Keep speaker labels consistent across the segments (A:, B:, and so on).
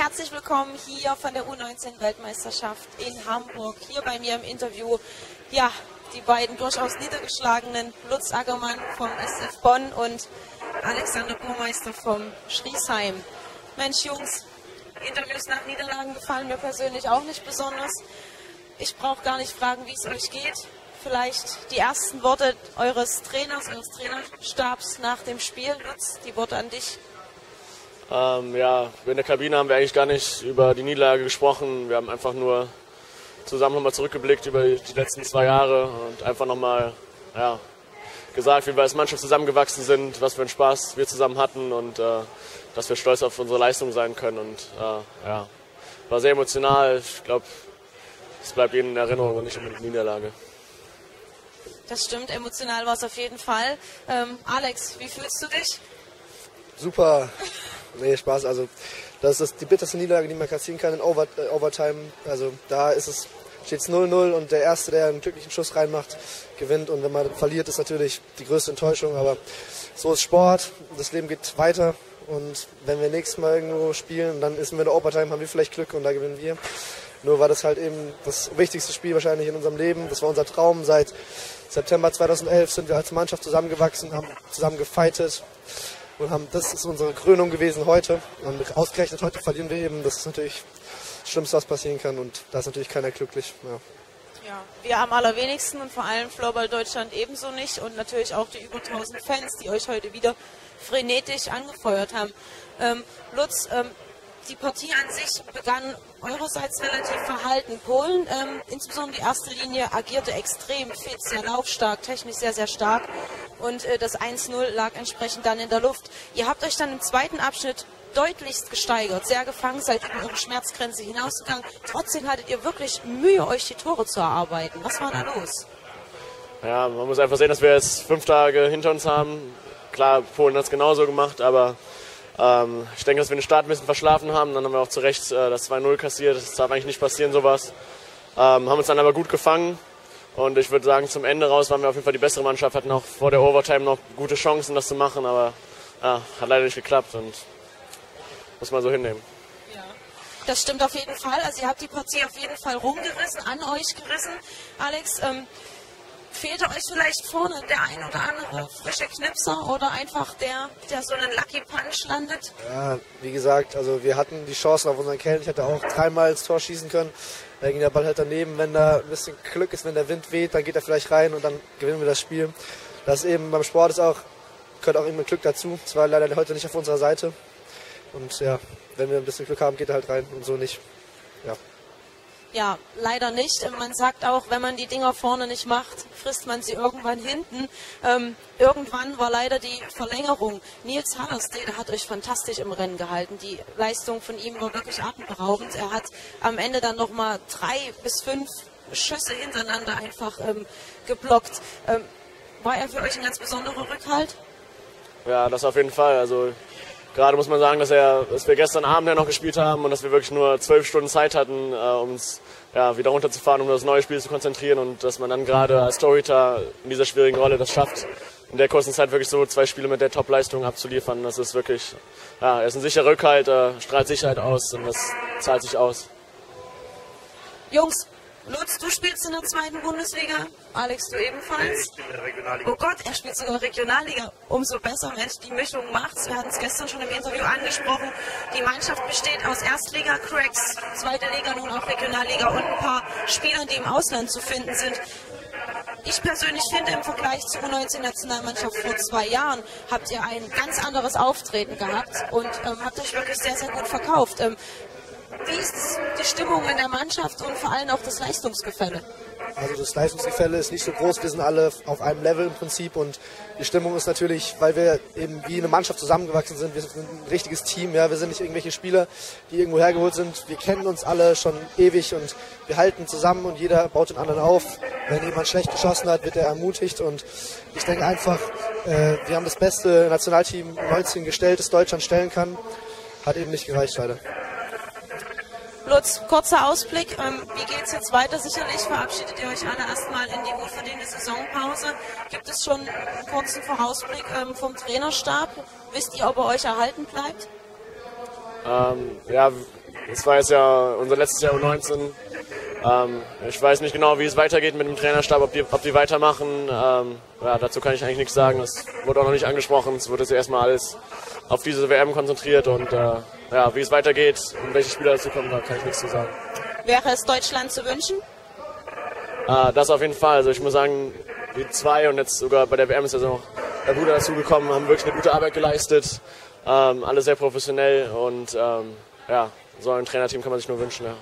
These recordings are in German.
A: Herzlich willkommen hier von der U19-Weltmeisterschaft in Hamburg. Hier bei mir im Interview, ja, die beiden durchaus niedergeschlagenen Lutz Ackermann vom SF Bonn und Alexander Burmeister vom Schriesheim. Mensch, Jungs, Interviews nach Niederlagen gefallen mir persönlich auch nicht besonders. Ich brauche gar nicht fragen, wie es euch geht. Vielleicht die ersten Worte eures Trainers, eures Trainerstabs nach dem Spiel. Lutz, die Worte an dich.
B: Ähm, ja, in der Kabine haben wir eigentlich gar nicht über die Niederlage gesprochen. Wir haben einfach nur zusammen nochmal zurückgeblickt über die letzten zwei Jahre und einfach nochmal ja, gesagt, wie wir als Mannschaft zusammengewachsen sind, was für einen Spaß wir zusammen hatten und äh, dass wir stolz auf unsere Leistung sein können. Und äh, ja, war sehr emotional. Ich glaube, es bleibt Ihnen in Erinnerung und nicht unbedingt Niederlage.
A: Das stimmt, emotional war es auf jeden Fall. Ähm, Alex, wie fühlst du dich?
C: Super. Nee, Spaß. Also, das ist die bitterste Niederlage, die man kassieren kann in Over äh, Overtime. Also, da ist es steht es 0-0 und der Erste, der einen glücklichen Schuss reinmacht, gewinnt. Und wenn man verliert, ist natürlich die größte Enttäuschung. Aber so ist Sport, das Leben geht weiter. Und wenn wir nächstes Mal irgendwo spielen, dann ist wir in der Overtime, haben wir vielleicht Glück und da gewinnen wir. Nur war das halt eben das wichtigste Spiel wahrscheinlich in unserem Leben. Das war unser Traum. Seit September 2011 sind wir als Mannschaft zusammengewachsen, haben zusammen gefightet und haben, das ist unsere Krönung gewesen heute. Und ausgerechnet heute verlieren wir eben. Das ist natürlich das Schlimmste, was passieren kann. Und da ist natürlich keiner glücklich. Ja.
A: Ja, wir am allerwenigsten und vor allem Floorball Deutschland ebenso nicht und natürlich auch die über 1000 Fans, die euch heute wieder frenetisch angefeuert haben. Ähm, Lutz, ähm, die Partie an sich begann eurerseits relativ verhalten. Polen, ähm, insbesondere die erste Linie, agierte extrem fit, sehr laufstark, technisch sehr, sehr stark. Und äh, das 1-0 lag entsprechend dann in der Luft. Ihr habt euch dann im zweiten Abschnitt deutlichst gesteigert, sehr gefangen, seid über eure Schmerzgrenze hinausgegangen. Trotzdem hattet ihr wirklich Mühe, euch die Tore zu erarbeiten. Was war da los?
B: Ja, man muss einfach sehen, dass wir jetzt fünf Tage hinter uns haben. Klar, Polen hat es genauso gemacht, aber ähm, ich denke, dass wir den Start ein bisschen verschlafen haben. Dann haben wir auch zu Recht äh, das 2-0 kassiert. Das darf eigentlich nicht passieren, sowas. Ähm, haben uns dann aber gut gefangen. Und ich würde sagen, zum Ende raus waren wir auf jeden Fall die bessere Mannschaft, hatten auch vor der Overtime noch gute Chancen, das zu machen, aber ja, hat leider nicht geklappt und muss man so hinnehmen.
A: Das stimmt auf jeden Fall. Also ihr habt die Partie auf jeden Fall rumgerissen, an euch gerissen. Alex, ähm, fehlte euch vielleicht vorne der ein oder andere frische Knipser oder einfach der, der so einen Lucky Punch landet?
C: Ja, wie gesagt, also wir hatten die Chancen auf unseren Kellen. Ich hätte auch dreimal ins Tor schießen können. Da ging der Ball halt daneben. Wenn da ein bisschen Glück ist, wenn der Wind weht, dann geht er vielleicht rein und dann gewinnen wir das Spiel. Das eben beim Sport ist auch, gehört auch immer Glück dazu. Es war leider heute nicht auf unserer Seite. Und ja, wenn wir ein bisschen Glück haben, geht er halt rein und so nicht. Ja.
A: Ja, leider nicht. Man sagt auch, wenn man die Dinger vorne nicht macht, frisst man sie irgendwann hinten. Ähm, irgendwann war leider die Verlängerung. Nils Hallerstede hat euch fantastisch im Rennen gehalten. Die Leistung von ihm war wirklich atemberaubend. Er hat am Ende dann nochmal drei bis fünf Schüsse hintereinander einfach ähm, geblockt. Ähm, war er für euch ein ganz besonderer Rückhalt?
B: Ja, das auf jeden Fall. Also gerade muss man sagen, dass, er, dass wir gestern Abend ja noch gespielt haben und dass wir wirklich nur zwölf Stunden Zeit hatten, äh, um uns ja, wieder runterzufahren, um das neue Spiel zu konzentrieren und dass man dann gerade als Torhüter in dieser schwierigen Rolle das schafft, in der kurzen Zeit wirklich so zwei Spiele mit der Top-Leistung abzuliefern. Das ist wirklich, ja, er ist ein sicherer Rückhalt, er strahlt Sicherheit aus und das zahlt sich aus.
A: Jungs, Lutz, du spielst in der zweiten Bundesliga. Alex, du ebenfalls.
D: Ich bin in der Regionalliga.
A: Oh Gott, er spielt sogar Regionalliga. Umso besser, Mensch, die Mischung macht's. Wir hatten es gestern schon im Interview angesprochen. Die Mannschaft besteht aus Erstliga-Cracks, zweite Liga, nun auch Regionalliga und ein paar Spielern, die im Ausland zu finden sind. Ich persönlich finde, im Vergleich zur U19-Nationalmannschaft vor zwei Jahren habt ihr ein ganz anderes Auftreten gehabt und ähm, habt euch wirklich sehr, sehr gut verkauft. Ähm, wie ist die Stimmung in der Mannschaft und vor allem auch das Leistungsgefälle?
C: Also das Leistungsgefälle ist nicht so groß, wir sind alle auf einem Level im Prinzip und die Stimmung ist natürlich, weil wir eben wie eine Mannschaft zusammengewachsen sind, wir sind ein richtiges Team, ja, wir sind nicht irgendwelche Spieler, die irgendwo hergeholt sind, wir kennen uns alle schon ewig und wir halten zusammen und jeder baut den anderen auf. Wenn jemand schlecht geschossen hat, wird er ermutigt und ich denke einfach, äh, wir haben das beste Nationalteam 19 gestellt, das Deutschland stellen kann, hat eben nicht gereicht leider.
A: Lutz, kurzer Ausblick. Ähm, wie geht es jetzt weiter? Sicherlich verabschiedet ihr euch alle erstmal in die wohlverdiente Saisonpause. Gibt es schon einen kurzen Vorausblick ähm, vom Trainerstab? Wisst ihr, ob er euch erhalten bleibt?
B: Ähm, ja, das war jetzt ja unser letztes Jahr U19. Ähm, ich weiß nicht genau, wie es weitergeht mit dem Trainerstab, ob die, ob die weitermachen. Ähm, ja, dazu kann ich eigentlich nichts sagen. Das wurde auch noch nicht angesprochen. Es wurde jetzt erstmal alles auf diese WM konzentriert und äh, ja, wie es weitergeht und welche Spieler dazu kommen, da kann ich nichts zu sagen.
A: Wäre es Deutschland zu wünschen?
B: Äh, das auf jeden Fall. Also ich muss sagen, die zwei und jetzt sogar bei der WM ist ja noch der Bruder dazugekommen, haben wirklich eine gute Arbeit geleistet. Ähm, alle sehr professionell und ähm, ja, so ein Trainerteam kann man sich nur wünschen. Ja.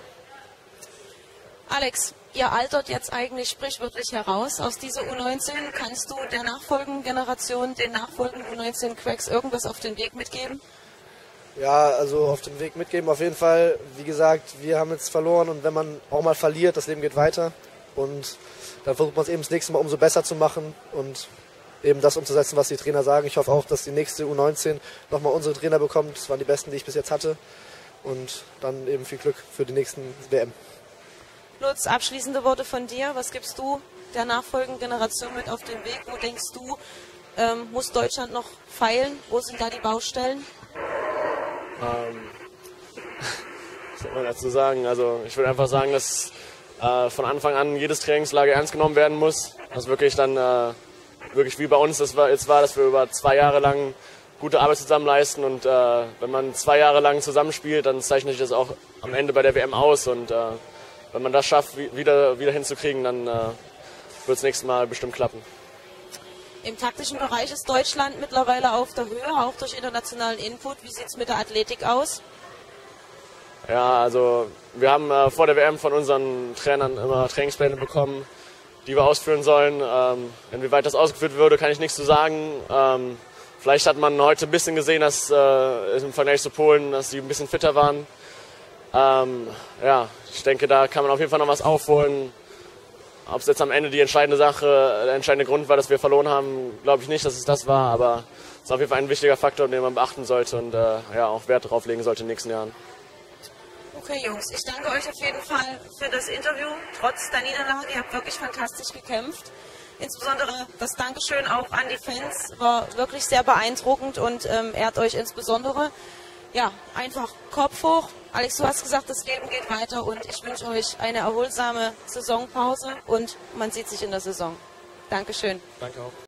A: Alex, ihr altert jetzt eigentlich sprichwörtlich heraus aus dieser U19. Kannst du der nachfolgenden Generation, den nachfolgenden U19-Cracks irgendwas auf den Weg mitgeben?
C: Ja, also auf den Weg mitgeben auf jeden Fall. Wie gesagt, wir haben jetzt verloren und wenn man auch mal verliert, das Leben geht weiter. Und dann versucht man es eben das nächste Mal umso besser zu machen und eben das umzusetzen, was die Trainer sagen. Ich hoffe auch, dass die nächste U19 nochmal unsere Trainer bekommt. Das waren die besten, die ich bis jetzt hatte. Und dann eben viel Glück für die nächsten WM.
A: Lutz, abschließende Worte von dir. Was gibst du der nachfolgenden Generation mit auf den Weg? Wo denkst du, ähm, muss Deutschland noch feilen? Wo sind da die Baustellen?
B: Ähm, was soll man dazu sagen? Also ich würde einfach sagen, dass äh, von Anfang an jedes Trainingslager ernst genommen werden muss. Dass wirklich dann äh, wirklich wie bei uns das war, jetzt war, dass wir über zwei Jahre lang gute Arbeit zusammen leisten und äh, wenn man zwei Jahre lang zusammenspielt, dann zeichnet sich das auch am Ende bei der WM aus und äh, wenn man das schafft, wieder, wieder hinzukriegen, dann äh, wird es nächstes Mal bestimmt klappen.
A: Im taktischen Bereich ist Deutschland mittlerweile auf der Höhe, auch durch internationalen Input. Wie sieht es mit der Athletik aus?
B: Ja, also wir haben äh, vor der WM von unseren Trainern immer Trainingspläne bekommen, die wir ausführen sollen. Ähm, inwieweit das ausgeführt würde, kann ich nichts zu sagen. Ähm, vielleicht hat man heute ein bisschen gesehen, dass äh, im Vergleich zu Polen, dass sie ein bisschen fitter waren. Ähm, ja, ich denke, da kann man auf jeden Fall noch was aufholen. Ob es jetzt am Ende die entscheidende Sache, der entscheidende Grund war, dass wir verloren haben, glaube ich nicht, dass es das war, aber es ist auf jeden Fall ein wichtiger Faktor, den man beachten sollte und äh, ja, auch Wert darauf legen sollte in den nächsten Jahren.
A: Okay, Jungs, ich danke euch auf jeden Fall für das Interview. Trotz der Niederlage, ihr habt wirklich fantastisch gekämpft. Insbesondere das Dankeschön auch an die Fans war wirklich sehr beeindruckend und ähm, ehrt euch insbesondere. Ja, einfach Kopf hoch, Alex, du hast gesagt, das Leben geht weiter und ich wünsche euch eine erholsame Saisonpause und man sieht sich in der Saison. Dankeschön.
B: Danke auch.